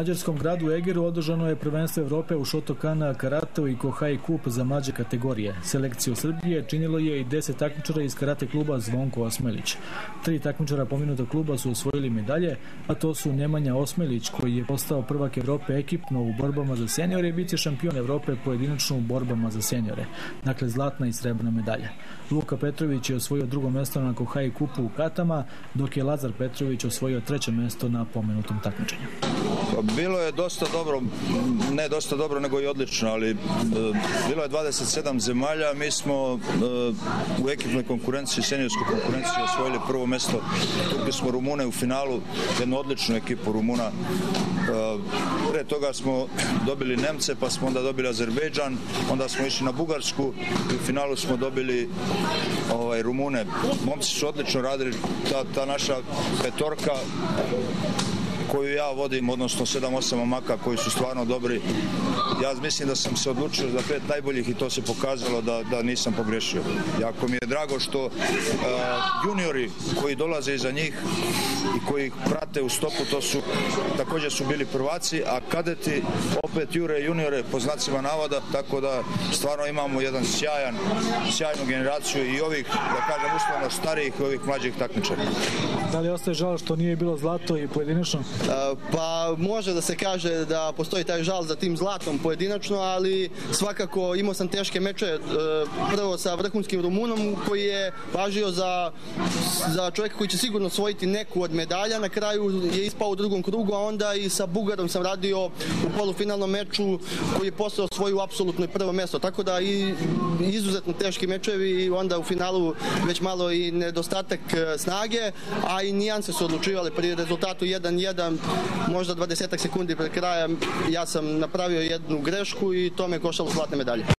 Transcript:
mađarskom gradu Egeru održano je prvenstvo Evrope u Šotokana karateu i Kohai kup za mlađe kategorije. Selekciju Srbije činilo je i deset takmičara iz karate kluba Zvonko Osmelić. Tri takmičara pominutog kluba su osvojili medalje, a to su Nemanja Osmelić koji je postao prvak Evrope ekipno u borbama za seniore i vice šampion Evrope pojedinačno u borbama za seniore. Dakle, zlatna i srebrna medalja. Luka Petrović je osvojio drugo mesto na Kohai kupu u Katama, dok je Lazar Petrović osvojio treće mesto na pomenutom takmičenju. Bilo je dosta dobro, ne dosta dobro, nego i odlično, ali e, bilo je 27 zemalja, mi smo e, u ekipnoj konkurenciji, senijorskoj konkurenciji osvojili prvo mesto, tukli smo Rumune u finalu, jednu odličnu ekipu Rumuna. E, pre toga smo dobili Nemce, pa smo onda dobili Azerbejdžan, onda smo išli na Bugarsku i u finalu smo dobili ovaj, Rumune. Momci su odlično radili, ta, ta naša petorka koju ja vodim, odnosno 7-8 momaka koji su stvarno dobri. Ja mislim da sam se odlučio za pet najboljih i to se pokazalo da, da nisam pogrešio. Jako mi je drago što uh, juniori koji dolaze iza njih i koji ih prate u stopu, to su takođe su bili prvaci, a kadeti opet jure juniore po znacima navoda, tako da stvarno imamo jedan sjajan, sjajnu generaciju i ovih, da kažem uslovno starijih i ovih mlađih takmičara. Da li ostaje žal što nije bilo zlato i pojedinačno? Pa može da se kaže da postoji taj žal za tim zlatom pojedinačno, ali svakako imao sam teške meče e, prvo sa vrhunskim Rumunom koji je važio za, za čovjeka koji će sigurno osvojiti neku od medalja, na kraju je ispao u drugom krugu, a onda i sa Bugarom sam radio u polufinalnom meču koji je postao svoju apsolutno prvo mesto, tako da i izuzetno teški mečevi i onda u finalu već malo i nedostatak e, snage, a i nijanse su odlučivale pri rezultatu 1-1 možda 20 sekundi pred kraja ja sam napravio jednu grešku i to me koštalo zlatne medalje.